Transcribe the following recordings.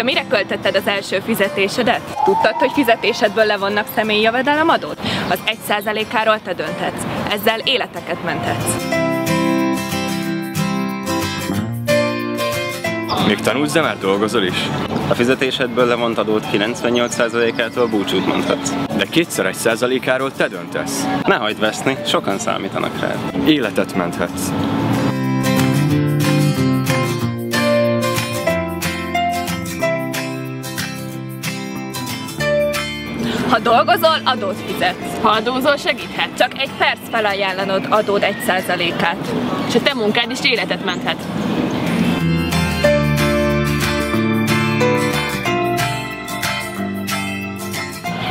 Te mire költötted az első fizetésedet? Tudtad, hogy fizetésedből levonnak személyi jövedelemadót? Az 1%-áról te dönthetsz. Ezzel életeket menthetsz. Még tanulsz, de már dolgozol is? A fizetésedből levont adót 98%-ától búcsút mondhatsz. De kétszer egy százalékáról te döntesz. Ne hagyd veszni, sokan számítanak rád. Életet menthetsz. Ha dolgozol, adót fizetsz. Ha adózol, segíthet. Csak egy perc felajánlanod adód 1%-át. És a te munkád is életet menthet.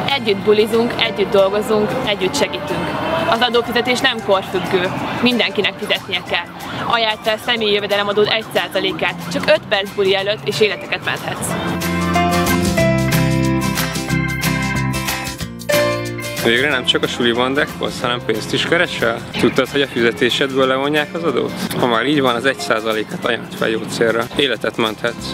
Együtt bulizunk, együtt dolgozunk, együtt segítünk. Az adófizetés nem korfüggő, mindenkinek fizetnie kell. Ajánlj fel személyi jövedelemadód 1%-át, csak 5 perc buli előtt és életeket menthetsz. Végre nem csak a suliban dekkolsz, hanem pénzt is keresel? Tudtad, hogy a fizetésedből levonják az adót? Ha már így van, az 1%-et ajánlott fel jó célra. Életet menthetsz.